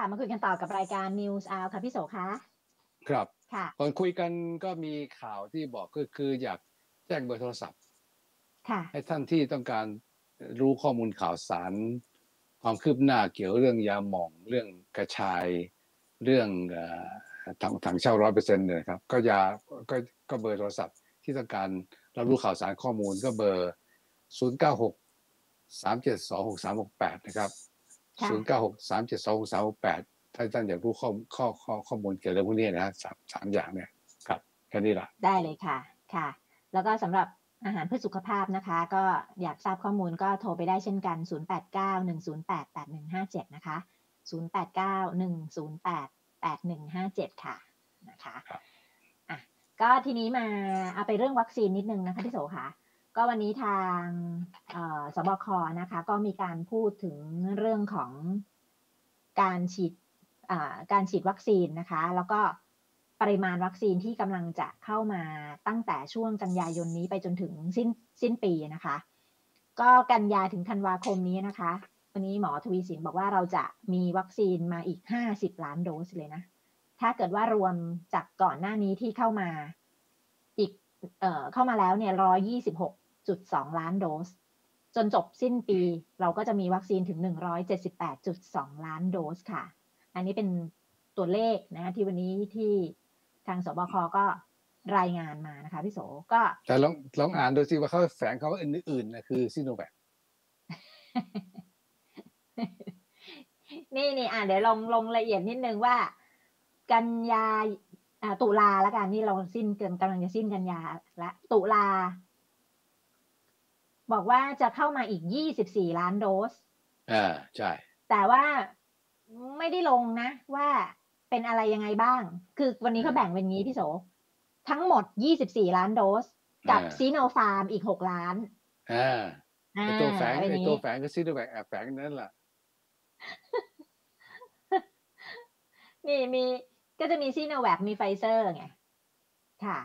ค่ะ มาคุยกันต่อกับรายการ News Out ค่ะพี่โสคะครับค่ะก่อนคุยกันก็มีข่าวที่บอกก็คืออยากแจ้งเบอร์โทรศัพท์ ค่ะ ให้ท่านที่ต้องการรู้ข้อมูลข่าวสาร ความคืบหน้าเกี่ยวเรื่องยาหม่อง เรื่องกระชาย เรื่องเอ่อถังถังเช่าร้อยเปอร์เซ็นต์เลยครับ ก็ยาก็ก็เบอร์โทรศัพท์ที่ต้องการเรารู้ข่าวสารข้อมูลก็เบอร์ศูนย์เก้าหกสามเจ็ดสองหกสามหกแปดนะครับค่ะ ศูนย์เก้าหกสามเจ็ดสองหกสามหกแปดถ้าท่านอยากรู้ข้อข้อข้อข้อมูลเกี่ยวกับเรื่องพวกนี้นะฮะสามสามอย่างเนี่ยครับแค่นี้ละได้เลยค่ะค่ะ แล้วก็สำหรับอาหารเพื่อสุขภาพนะคะ ก็อยากทราบข้อมูลก็โทรไปได้เช่นกัน 0891088157 นะคะ 0891088157 ค่ะนะคะครับอะก็ทีนี้มาเอาไปเรื่องวัคซีนนิดนึงนะคะพี่โสค่ะ ก็วันนี้ทางเอ่อสบคนะคะ ก็มีการพูดถึงเรื่องของการฉีดอ่าการฉีดวัคซีนนะคะ แล้วก็ปริมาณวัคซีนที่กำลังจะเข้ามาตั้งแต่ช่วงกันยายนนี้ไปจนถึงสิ้นสิ้นปีนะคะ ก็กันยาถึงธันวาคมนี้นะคะ วันนี้หมอทวีสินบอกว่าเราจะมีวัคซีนมาอีก 50 ล้านโดสเลยนะ ถ้าเกิดว่ารวมจากก่อนหน้านี้ที่เข้ามาอีกเอ่อเข้ามาแล้วเนี่ย 126.2ล้านโดส จนจบสิ้นปี เราก็จะมีวัคซีนถึง 178.2 ล้านโดสค่ะ อันนี้เป็นตัวเลขนะที่วันนี้ที่ทางสบคก็รายงานมานะคะพี่โสก็ แต่ลองลองอ่านดูสิว่าเขาแฝงเขาว่าอื่นๆนะคือซิโนแวคนี่นี่อ่าเดี๋ยวลงลงละเอียดนิดนึงว่า กันยาอ่าตุลาแล้วกันนี่เราสิ้นเกินกำลังจะสิ้นกันยาละตุลา บอกว่าจะเข้ามาอีก 24 ล้านโดสอ่าใช่ แต่ว่าไม่ได้ลงนะ ว่าเป็นอะไรยังไงบ้าง คือวันนี้เขาแบ่งเป็นงี้พี่โส ทั้งหมด 24 ล้านโดส กับซีโนฟาร์มอีก 6 ล้านอ่าอ่าไอตัวแฝงเป็นไออย่างตัวนี้แฝงก็ซิโนแวคแอบแฝงนั่นแหละนี่มีก็จะมีซีโนแวคมีไฟเซอร์ไงค่ะ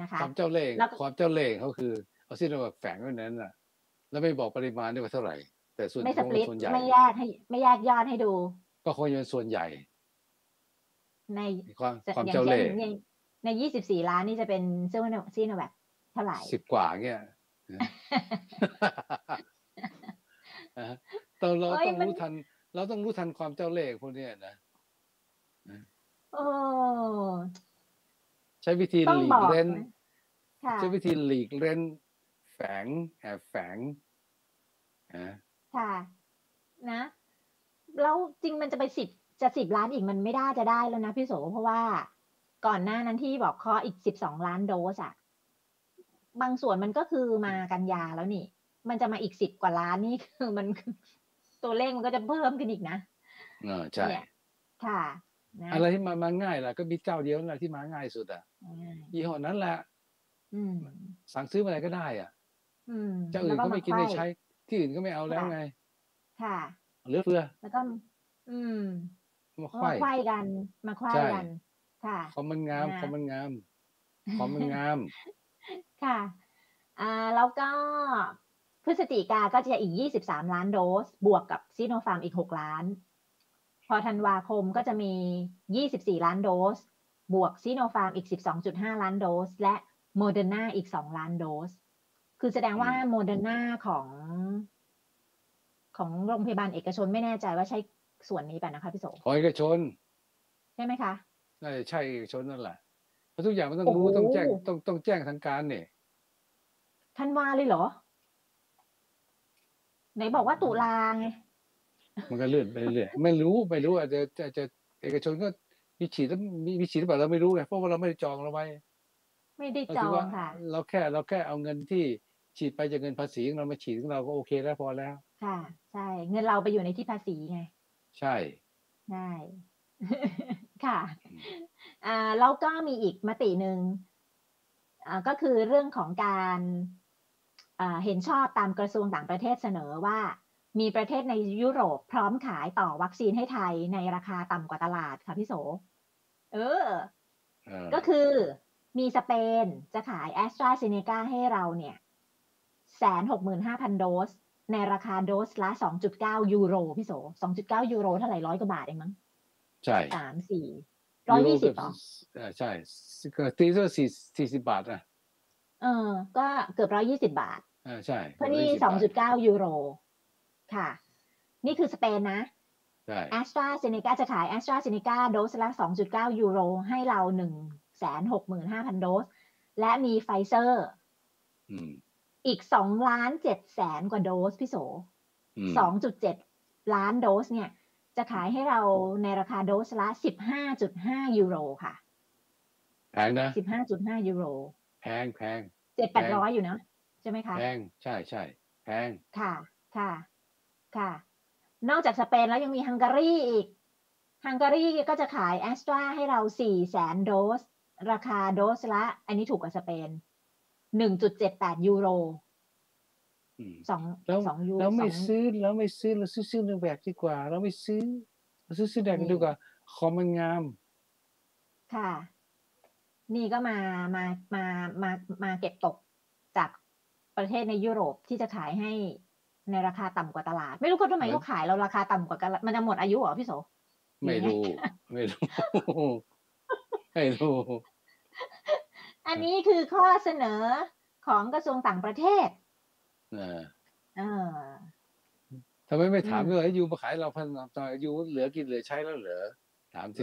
นะคะความเจ้าเล่ห์แล้วก็ความเจ้าเล่ห์เขาคือเอาซิโนแวคแฝงไว้นั้นน่ะ แล้วไม่บอกปริมาณด้วยว่าเท่าไหร่ แต่ส่วนไม่สปลิตส่วนใหญ่ไม่แยกให้ ไม่แยกยอดให้ดู ก็คงจะเป็นส่วนใหญ่ ในความจะความอย่างเจ้าเช่นเล่ห์ในใน24ล้านนี่จะเป็นซีโนซีโนแวคเท่าไหร่สิบกว่าเงี้ยนะอ่าฮะต้องเราเอ้ยต้องมันรู้ทัน เราต้องรู้ทันความเจ้าเล่ห์พวกเนี้ยนะโอ้ใช้วิธีต้องหลีบกอกเล่นนะค่ะใช้วิธีหลีกเล่น แฝงแอบแฝงอ่าค่ะนะแล้วจริงมันจะไปสิบจะสิบล้านอีกมันไม่ได้จะได้แล้วนะพี่โสเพราะว่าก่อนหน้านั้นที่บอกเคาะอีกสิบสองล้านโดสอะบางส่วนมันก็คือมากันยาแล้วนี่ มันจะมาอีกสิบกว่าล้านนี่คือมันตัวเลขมันก็จะเพิ่มขึ้นอีกนะเออใช่เนี่ยค่ะนะอะไรที่มามาง่ายล่ะก็มีเจ้าเดียวนั่นแหละที่มาง่ายสุดอะง่ายยี่ห้อนั้นแหละอืมสั่งซื้อมาอะไรก็ได้อะอืมเจ้าอื่นแล้วก็ไม่กินาไม่ไขว้ใช้ ที่อื่นก็ไม่เอาแล้วไง ค่ะเหลือเฟือแล้วก็ อืมมามาไขว้ไขว้กัน มาไขว้ใช่กัน ค่ะคอมมันงามนะคอมมันงามคอมมันงาม ค่ะ อ่า แล้วก็พฤศจิกาก็จะอีก 23 ล้านโดส บวกกับซีโนฟาร์มอีก 6 ล้าน พอธันวาคมก็จะมี 24 ล้านโดส บวกซีโนฟาร์มอีก 12.5 ล้านโดส และโมเดอร์นาอีก 2 ล้านโดส คือแสดงว่าอืมโมเดอร์นาของของโรงพยาบาลเอกชนไม่แน่ใจว่าใช่ส่วนนี้ป่ะนะคะพี่โสขอเอกชน ใช่ไหมคะน่าจะใช่เอกชนนั่นแหละเพราะทุกอย่างมันต้องโอ้โหรู้ต้องแจ้งต้องต้องแจ้งทางการเนี่ยธันวาเลยเหรอ ไหนบอกว่าตุลาไงมันก็เลื่อนไปเรื่อยไม่รู้ไม่รู้อาจจะจะจะเอกชนก็มีฉีดแล้วมีมีฉีดหรือเปล่าเราไม่รู้ไงเพราะว่าเราไม่ได้จองเราไว้ ไม่ได้เราจถือว่างค่ะ เราแค่เราแค่เอาเงินที่ ฉีดไปจากเงินภาษีของเรามาฉีดของเราก็โอเคแล้วพอแล้ว ค่ะ ใช่ เงินเราไปอยู่ในที่ภาษีไง ใช่ใช่ค่ะอ่าแล้วก็มีอีกมติหนึ่งอ่าก็คือเรื่องของการอ่าเห็นชอบตามกระทรวงต่างประเทศเสนอว่า มีประเทศในยุโรปพร้อมขายต่อวัคซีนให้ไทยในราคาต่ำกว่าตลาดค่ะพี่โส เออเออก็คือมีสเปนจะขายแอสตราเซเนกาให้เราเนี่ย แสนหกหมื่นห้าพันโดส ในราคาโดสละสองจุดเก้ายูโรพี่โสสองจุดเก้ายูโรเท่าไหร่ร้อยกว่าบาทเองมั้ง ใช่สามสี่ร้อยยี่สิบต่อเออใช่ก็ตีเท่าสี่สี่สิบบาทนะเออ ก็เกือบร้อยยี่สิบาทเออใช่เพราะนี่120สองจุดบาทเก้ายูโร ค่ะ นี่คือสเปนนะใช่แอสตราเซเนกาจะขายแอสตราเซเนกาโดสละ2.9ยูโร ให้เรา165,000โดส และมีไฟเซอร์ อืมอีก2ล้าน7แสนกว่าโดสพี่โสอืม2.7ล้านโดสเนี่ย จะขายให้เราในราคาโดสละ15.5ยูโรค่ะ แพงนะ15.5ยูโร แพงแพง7-800อยู่นะใช่ไหมคะ แพงใช่ใช่แพง ค่ะ ค่ะ ค่ะ นอกจากสเปนแล้วยังมีฮังการีอีก ฮังการีก็จะขายแอสตราให้เราสี่แสนโดส ราคาโดสละ อันนี้ถูกกว่าสเปน หนึ่งจุดเจ็ดแปดยูโรอืมสองแล้วสองยูเราไม่สองซื้อเราไม่ซื้อเราซื้อซื้อหนึ่งแบบดีกว่า เราไม่ซื้อเราซื้อซื้อแบบนี่ดีกว่าคอมมันงาม ค่ะ นี่ก็มามามามามาเก็บตกจากประเทศในยุโรปที่จะขายให้ในราคาต่ำกว่าตลาด ไม่รู้ก็ทำไมเหมือนเขาขายเราราคาต่ำกว่ากันมันจะหมดอายุเหรอพี่โสไม่รู้ ไม่รู้ ไม่รู้ อันนี้คือข้อเสนอของกระทรวงต่างประเทศเออเออทำไมไม่ถามอืมด้วยอายุมาขายเราพันตอนอายุเหลือกินเหลือใช้แล้วเหรอถามสิอื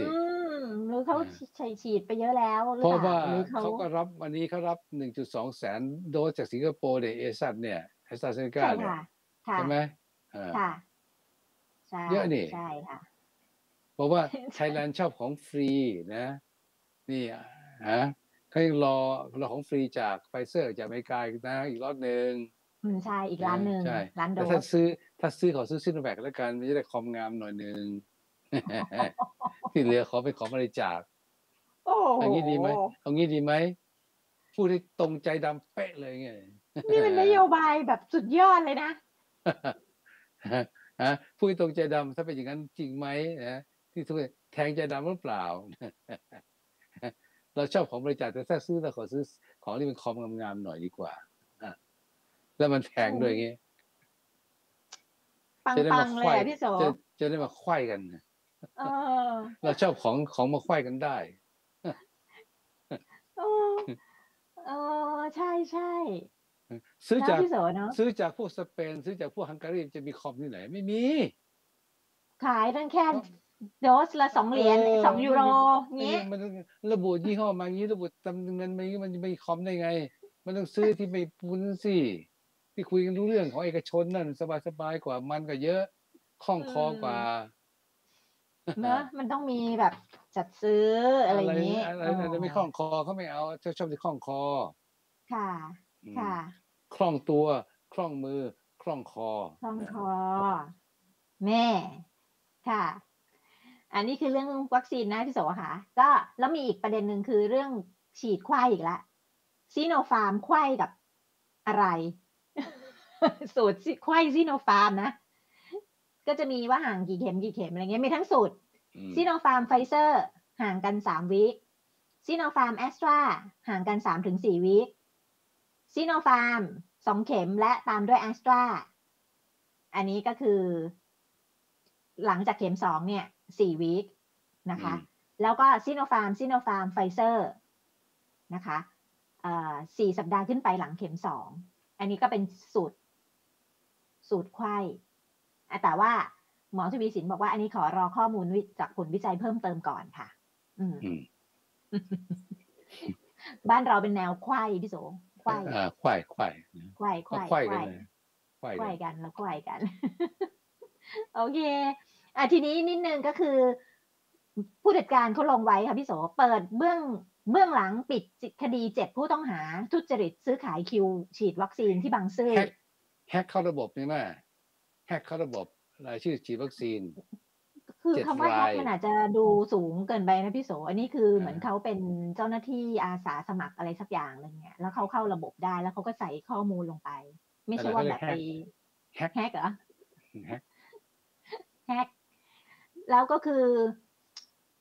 มหรือเขาอ่าใช้ฉีดไปเยอะแล้วหรือเพราะเปล่าว่าหรือเขาเขาก็รับวันนี้เขารับ1.2แสนโดสจากสิงคโปร์เนี่ยเอซัเนี่ยแอสตราเซเนกาใช่เนี่ยค่ะค่ะใช่ไหมเออค่ะใช่เยอะนี่ใช่ค่ะเพราะว่าใช่ไทยแลนด์ชอบของฟรีนะ นี่อะฮะ เขายังรอรอของฟรีจากไฟเซอร์จากอเมริกาอีกนะอีกรอบหนึ่งอืมใช่อีกร้านหนึ่งใช่ร้านโดแต่ถ้าสซื้อ ถ้าซื้อขอซื้อซิโนแวคแล้วกันมันจะได้คอมงามหน่อยหนึ่งที่เหลือขอเป็นของบริจาคโอ้โหเอางี้ดีไหมเอางี้ดีไหมพูดให้ตรงใจดำเป๊ะเลยไงนี่เป็นนโยบายแบบสุดยอดเลยนะฮะพูดให้ตรงใจดำถ้าเป็นอย่างนั้นจริงไหมนะที่ทุกคนแทงใจดำหรือเปล่า เราชอบของบริจาคแต่ถ้าซื้อเราขอซื้อของที่เป็นคอมงามๆหน่อยดีกว่าอะแล้วมันแพงด้วยอย่างงี้ปังจะได้ปัมางๆเลไขว้ยอะพี่โสจะจะได้มาไขว้กันเออเราชอบของของมาไขว้กันได้เออเออใช่ใช่ซื้อนะจากพี่โสเนาะซื้อจากพวกสเปน ซื้อจากพวกฮังการีจะมีคอมที่ไหน ไม่มี ขายตั้งแค่ โดสละสองเหรียญสองยูโรเงี้ยมันต้องระบุยี่ห้อมางี้ระบุจำเงินมางี้มันจะไม่คอมได้ไง มันต้องซื้อที่ไม่ปุ้นสิที่คุยกันรู้เรื่องของเอกชนนั่นสบายๆกว่ามันก็เยอะคล่องคอกว่าเนอะมันต้องมีแบบจัดซื้ออะไรอย่างนี้อะไรอะไรไม่คล่องคอเขาไม่เอาชอบชอบที่คล่องคอ ค่ะอืมค่ะ คล่องตัว คล่องมือ คล่องคอ คล่องคอ แม่ ค่ะ อันนี้คือเรื่องวัคซีนนะพี่โสค่ะก็แล้วมีอีกประเด็นหนึ่งคือเรื่องฉีดไขว้อีกละซีโนฟาร์มไขว้กับอะไร สูตรไขว้ซีโนฟาร์มนะ ก็จะมีว่าห่างกี่เข็มกี่เข็มอะไรเงี้ยมีทั้งสูตรอืมซีโนฟาร์มไฟเซอร์ห่างกันสาม week ซีโนฟาร์มแอสตราห่างกันสามถึงสี่ week ซีโนฟาร์มสองเข็มและตามด้วยแอสตราอันนี้ก็คือ หลังจากเข็มสองเนี่ย สี่ week นะคะ แล้วก็ซีโนฟาร์มซีโนฟาร์มไฟเซอร์นะคะเอ่อสี่สัปดาห์ขึ้นไปหลังเข็มสองอันนี้ก็เป็นสูตรสูตรไขว้อะแต่ว่าหมอทวีสินบอกว่าอันนี้ขอรอข้อมูลวิจากผลวิจัยเพิ่มเติมก่อนค่ะ อืมอืมบ้านเราเป็นแนวไข้พี่โสไข้อ่าไขว้ไขว้ไข้ก็ไข้ไขว้กันเลยไขว้ไข้กันกันแล้วไข้กัน โอเค อะทีนี้นิดนึงก็คือ ผู้จัดการเขาลงไว้ค่ะพี่โสเปิดเบื้องเบื้องหลังปิดคดีเจ็ดผู้ต้องหาทุจริตซื้อขายคิว ฉีดวัคซีนที่บางซื่อแฮกแฮกเข้าระบบใช่ไหมแฮกเข้าระบบรายชื่อฉีดวัคซีน คือเจ็ดคำว่าแฮกรายมันอาจจะดูสูงเกินไปนะพี่โส อันนี้คืออ่าเหมือนเขาเป็นเจ้าหน้าที่อาสาสมัครอะไรสักอย่างหนึ่งเนี่ยแล้วเขาเข้าระบบได้แล้วเขาก็ใส่ข้อมูลลงไป ไม่ใช่ว่าแบบไปแฮกแฮกเหรอแฮกแฮก แล้วก็คือ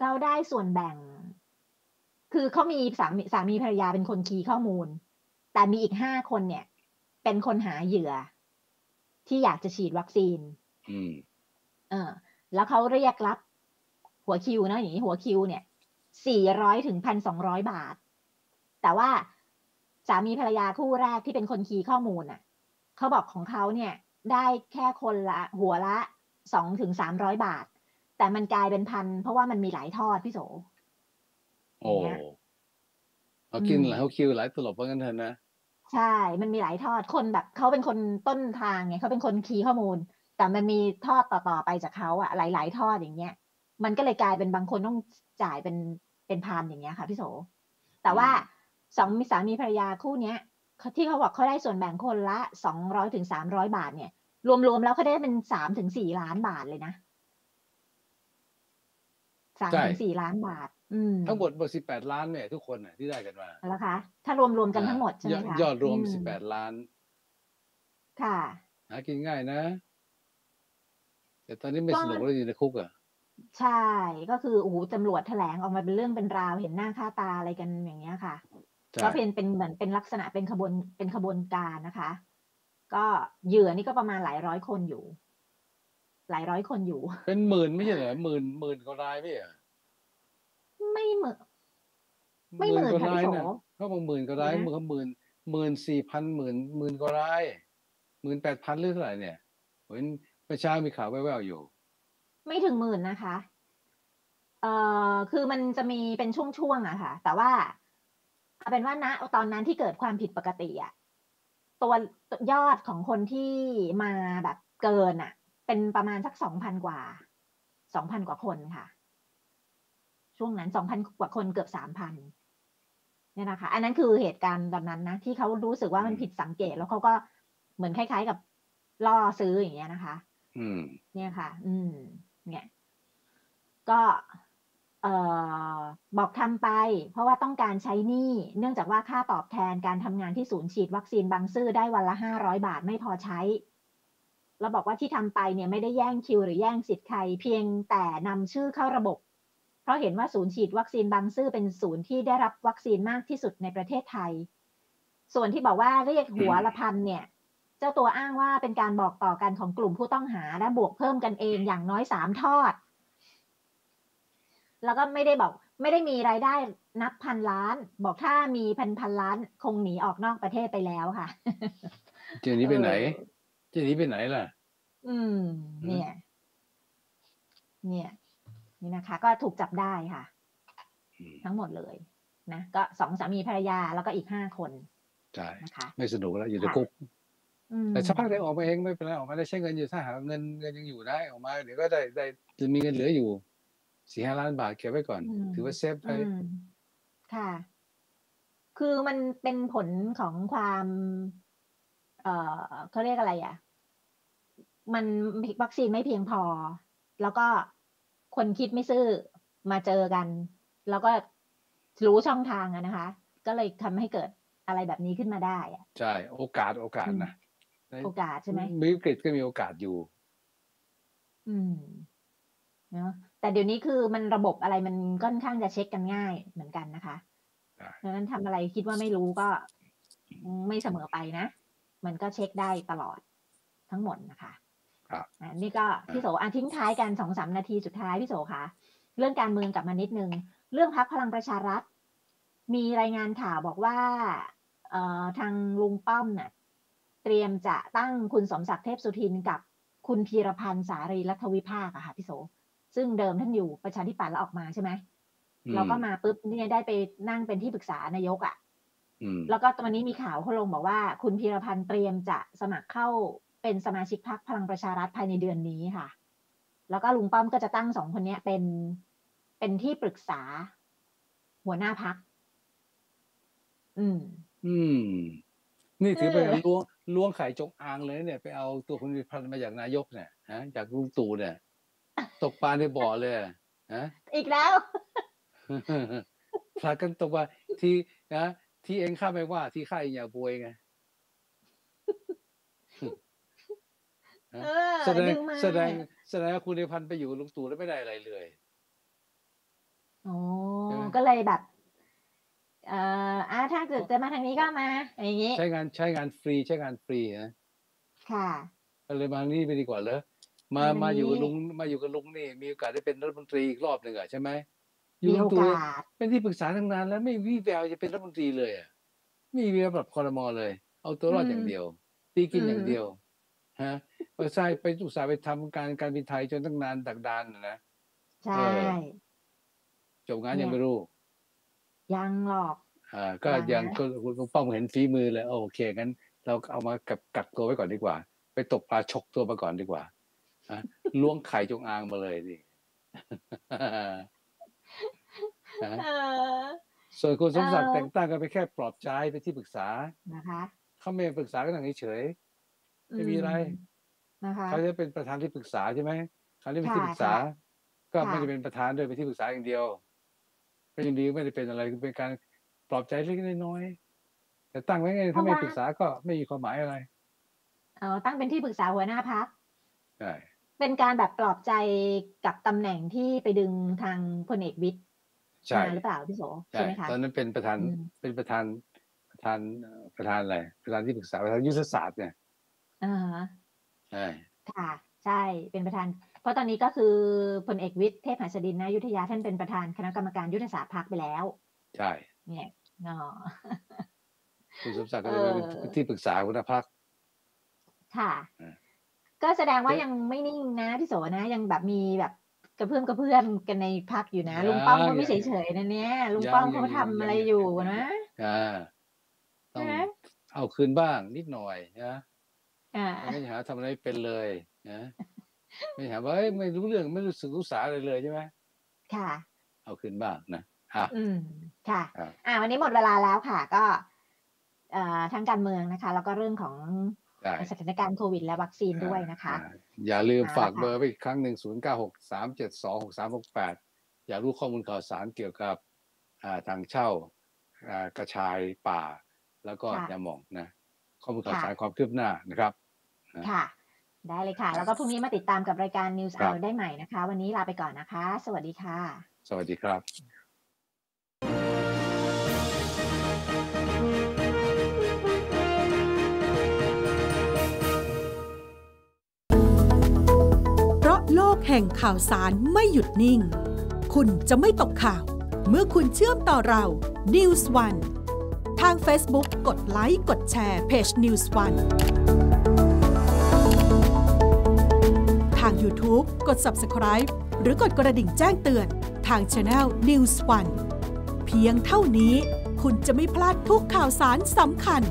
เราได้ส่วนแบ่ง คือเขามีสามีสามีภรรยาเป็นคนคีย์ข้อมูล แต่มีอีกห้าคนเนี่ย เป็นคนหาเหยื่อ ที่อยากจะฉีดวัคซีนอืมเออ แล้วเขาเรียกรับ หัวคิวนะอย่างนี้หัวคิวเนี่ยสี่ร้อยถึงพันสองร้อยบาท แต่ว่าสามีภรรยาคู่แรกที่เป็นคนคีย์ข้อมูลน่ะเขาบอกของเขาเนี่ย ได้แค่คนละ หัวละสองถึงสามร้อยบาท แต่มันกลายเป็นพันเพราะว่ามันมีหลายทอดพี่โสโอ้อย่างเงี้ยเขากินอืมหลายเขาคิวหลายตลบเพราะงั้นเถอะนะใช่ มันมีหลายทอดคนแบบเขาเป็นคนต้นทางไงเขาเป็นคนคีย์ข้อมูล แต่มันมีทอดต่อๆไปจากเขาอะหลาย ๆ ทอดอย่างเงี้ย มันก็เลยกลายเป็นบางคนต้องจ่ายเป็นเป็นพันอย่างเงี้ยค่ะพี่โส แต่ว่าสองมีสามีภรรยาคู่เนี้ยเขาที่เขาบอกเขาได้ส่วนแบ่งคนละสองร้อยถึงสามร้อยบาทเนี่ย รวมๆแล้วเขาได้เป็นสามถึงสี่ล้านบาทเลยนะ สามถึงสี่ล้านบาทอืมทั้งหมดหมดสิบแปดล้านเนี่ยทุกคนน่ะที่ได้กันมาแล้วคะถ้ารวมๆกันทั้งหมดใช่ไหมยอคะยอดรวมอืสิบแปดล้าน ค่ะหากินง่ายนะ แต่ตอนนี้ไม่ก็สนุกแล้วอยู่ในคุกอะใช่ก็คือโอ้โหตำรวจแถลงออกมาเป็นเรื่องเป็นราวเห็นหน้าค่าตาอะไรกันอย่างเงี้ยค่ะใช่ก็เป็นเป็นเหมือนเป็นลักษณะเป็นขบวนเป็นขบวนการนะคะ ก็เหยื่อนี่ก็ประมาณหลายร้อยคนอยู่ หลายร้อยคนอยู่ เป็นหมื่นไม่ใช่เหรอหมื่นหมื่นกว่ารายไม่เหรอไม่เหมือนไม่หมื่นกว่าค่ะรายพี่โสน่ะเขาบอกหมื่นกว่ารายนะหมื่นหมื่นหมื่นสี่พันหมื่นหมื่นกว่ารายหมื่นแปดพันหรือเท่าไหร่เนี่ยเห็นเมื่อเช้ามีข่าวแว่วๆอยู่ ไม่ถึงหมื่นนะคะ เอ่อคือมันจะมีเป็นช่วงๆอะค่ะ แต่ว่าเอาเป็นว่าณตอนนั้นที่เกิดความผิดปกติอะตัวยอดของคนที่มาแบบเกินอะ เป็นประมาณสักสองพันกว่าสองพันกว่าคนค่ะ ช่วงนั้นสองพันกว่าคนเกือบสามพันเนี่ยนะคะ อันนั้นคือเหตุการณ์ตอนนั้นนะ ที่เขารู้สึกว่ามันผิดสังเกต แล้วเขาก็เหมือนคล้ายๆกับล่อซื้ออย่างเงี้ยนะคะ อืม เนี่ยค่ะ อืม เนี่ย ก็เอ่อบอกทำไป เพราะว่าต้องการใช้หนี้เนื่องจากว่าค่าตอบแทนการทำงานที่ศูนย์ฉีดวัคซีนบางซื่อได้วันละห้าร้อยบาทไม่พอใช้ แล้วบอกว่าที่ทำไปเนี่ยไม่ได้แย่งคิวหรือแย่งสิทธิ์ใคร เพียงแต่นำชื่อเข้าระบบ เพราะเห็นว่าศูนย์ฉีดวัคซีนบางซื่อเป็นศูนย์ที่ได้รับวัคซีนมากที่สุดในประเทศไทย ส่วนที่บอกว่าเรียกหัวละพันเนี่ย เจ้าตัวอ้างว่าเป็นการบอกต่อกันของกลุ่มผู้ต้องหาและบวกเพิ่มกันเองอย่างน้อยสามทอด แล้วก็ไม่ได้บอกไม่ได้มีรายได้นับพันล้าน บอกถ้ามีพันพันล้าน คงหนีออกนอกประเทศไปแล้วค่ะเจนี้ไปไหน เออเจนี้ไปไหนล่ะ อืม เนี่ย เนี่ย นี่นะคะ ก็ถูกจับได้ค่ะอืมทั้งหมดเลย นะก็สองสามีภรรยาแล้วก็อีกห้าคนใช่นะคะไม่สนุกแล้วอยู่ในค่ะคุกอืมแต่สักพักเดี๋ยวออกมาเองไม่เป็นไรออกมาได้ใช้เงินอยู่ถ้าหาเงินเงินยังอยู่ได้ออกมาเดี๋ยวก็ได้ได้จะมีเงินเหลืออยู่สี่ห้าล้านบาทเก็บไว้ก่อนอืมถือว่าเซฟไปอืมค่ะ คือมันเป็นผลของความ เอ่อเขาเรียกอะไรอะ มันวัคซีนไม่เพียงพอ แล้วก็คนคิดไม่ซื่อมาเจอกัน แล้วก็รู้ช่องทางอะนะคะ ก็เลยทำให้เกิดอะไรแบบนี้ขึ้นมาได้อะใช่ โอกาสโอกาสนะในโอกาสใช่ไหมมีวิกฤตก็มีโอกาสอยู่ อืมเนาะแต่เดี๋ยวนี้คือมันระบบอะไรมันค่อนข้างจะเช็คกันง่ายเหมือนกันนะคะใช่ดังนั้นทำอะไรคิดว่าไม่รู้ก็ ไม่เสมอไปนะ มันก็เช็คได้ตลอดทั้งหมดนะคะครับอะนี่ก็พี่โสอะทิ้งท้ายกันสองสามนาทีสุดท้ายพี่โสคะเรื่องการเมืองกลับมานิดนึง เรื่องพักพลังประชารัฐ มีรายงานข่าวบอกว่าเอ่อทางลุงป้อมเนี่ยเตรียมจะตั้งคุณสมศักดิ์เทพสุทินกับคุณพีรพันธ์สารีรัฐวิภาคอะค่ะพี่โส ซึ่งเดิมท่านอยู่ประชาธิปัตย์แล้วออกมาใช่ไหมอืมเราก็มาปุ๊บเนี่ยได้ไปนั่งเป็นที่ปรึกษานายกอะอืม แล้วก็ตอนนี้มีข่าวเขาลงบอกว่า คุณพีรพันธ์เตรียมจะสมัครเข้าเป็นสมาชิกพรรคพลังประชารัฐภายในเดือนนี้ค่ะ แล้วก็ลุงป้อมก็จะตั้งสองคนเนี้ยเป็นเป็นที่ปรึกษา หัวหน้าพัก อืม อืม นี่ถือเป็นเออล้วงล้วงไข่จงอางเลยเนี่ย ไปเอาตัวคุณวิพันธ์มาจากนายกเนี่ยฮะจากลุงตู่เนี่ย ตกปลาในบ่อเลยอะฮะอีกแล้วผลัดกันตกปลาที่นะ ที่เองข้าไม่ว่าที่ข้าเองอย่าบวยไงเออแสดงดึงมาแสดงแสดงว่าคุณวิพันธ์ไปอยู่กับลุงตู่แล้วไม่ได้อะไรเลยโอ้ใช่ไหมก็เลยแบบ เอ่ออ่าถ้าเกิดจะมาทางนี้ก็มา อย่างนี้ ใช้งานใช้งานฟรีใช้งานฟรีนะค่ะก็เลยมาทางนี้ไปดีกว่าเลยมาอันนี้มาอยู่กับลุงมาอยู่กับลุงนี่ มีโอกาสได้เป็นรัฐมนตรีอีกรอบหนึ่งอะใช่ไหม อมียู่โอกับตัวกาสเป็นที่ปรึกษาตั้งนานแล้วไม่วิแววจะเป็นรัฐมนตรีเลยอะไม่มีแววแบบคอรมอเลย เอาตัวรอดอย่างเดียว ตีกินอย่างเดียวฮะไปใช่ไปอุตส่าห์ไปทำการการบินไทยจนตั้งนานดักดานนะนะใช่เออจบงานยังไม่รู้ ยังหรอกอ่าก็ว่านะยังก็คุณลุงป้อมเห็นฝีมือเลยโอเคงั้น เราเอามากักกักตัวไว้ก่อนดีกว่า ไปตกปลาชกตัวมาก่อนดีกว่าฮะล้วงไข่จงอางมาเลยดิ ฮะเออส่วนคุณสมศักดิ์เอ่อแต่งตั้งก็ไปแค่ปลอบใจเป็นที่ปรึกษานะคะเขาไม่ปรึกษาก็นั่งเฉยไม่มีอะไรนะคะๆเขาจะเป็นประธานที่ปรึกษาใช่ไหมเขาที่เป็นที่ปรึกษาค่ะก็ค่ะไม่ได้เป็นประธานด้วยเป็นที่ปรึกษาอย่างเดียวก็ยังดีไม่ได้เป็นอะไรเป็นการปลอบใจเล็กๆน้อยๆแต่ตั้งไว้ไงถ้าไม่ปรึกษาก็ไม่มีความหมายอะไรเออตั้งเป็นที่ปรึกษาหัวหน้าพักใช่เป็นการแบบปลอบใจกับตำแหน่งที่ไปดึงทางพลเอกวิทย์ ใช่มาหรือเปล่าพี่โสใช่ใช่ไหมคะตอนนั้นเป็นประธานอืมเป็นประธานประธานเอ่อประธานอะไรประธานที่ปรึกษาประธานยุทธศาสตร์เนี่ยอ่าใช่ค่ะใช่เป็นประธาน เพราะตอนนี้ก็คือพลเอกวิทย์เทพหัสดินนายุทธยาท่านเป็นประธานคณะกรรมการยุทธศาสตร์พักไปแล้ว ใช่ เนี่ยอ๋อคุณสมศักดิ์ก็เลยเป็นเออที่ปรึกษาหัวหน้าพักค่ะอ่าก็แสดงว่าเอ๊ะยังไม่นิ่งนะพี่โสนะยังแบบมีแบบ กระเพื่อมกระเพื่อมกันในพักอยู่นะลุงป้อมก็ไม่เฉยๆนะเนี่ยลุงป้อมเขาทำอะไรอยู่นะอ่าต้องใช่ไหมเอาคืนบ้างนิดหน่อยนะอ่าไม่หาทำอะไรไม่เป็นเลยนะไม่หาว่าเอ้ยไม่รู้เรื่องไม่รู้สึกรู้สาอะไรเลยใช่ไหมค่ะ เอาคืนบ้างนะอะอืมค่ะครับอ่า วันนี้หมดเวลาแล้วค่ะ ก็เอ่อทั้งการเมืองนะคะ แล้วก็เรื่องของได้ สถานการณ์โควิดและวัคซีนด้วยนะคะอ่าอย่าลืมเอาละฝากค่ะเบอร์ไปอีกครั้งหนึ่งศูนย์เก้าหกสามเจ็ดสองหกสามหกแปดอยากรู้ข้อมูลข่าวสารเกี่ยวกับอ่าทางเช่าอ่ากระชายป่า แล้วก็ยาหม่องนะ ข้อมูลข่าวสารความคืบหน้านะครับค่ะ ได้เลยค่ะ แล้วก็พรุ่งนี้มาติดตามกับรายการ News ครับ Hour ได้ใหม่นะคะ วันนี้ลาไปก่อนนะคะ สวัสดีค่ะ สวัสดีครับ กแห่งข่าวสารไม่หยุดนิ่ง คุณจะไม่ตกข่าว เมื่อคุณเชื่อมต่อเรา News One ทาง Facebook กดไลค์กดแชร์เพจ News One ทาง YouTube กด Subscribe หรือกดกระดิ่งแจ้งเตือนทาง Channel News One เพียงเท่านี้คุณจะไม่พลาดทุกข่าวสารสำคัญ